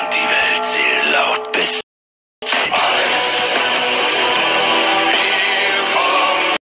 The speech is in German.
und die Welt sie laut bis.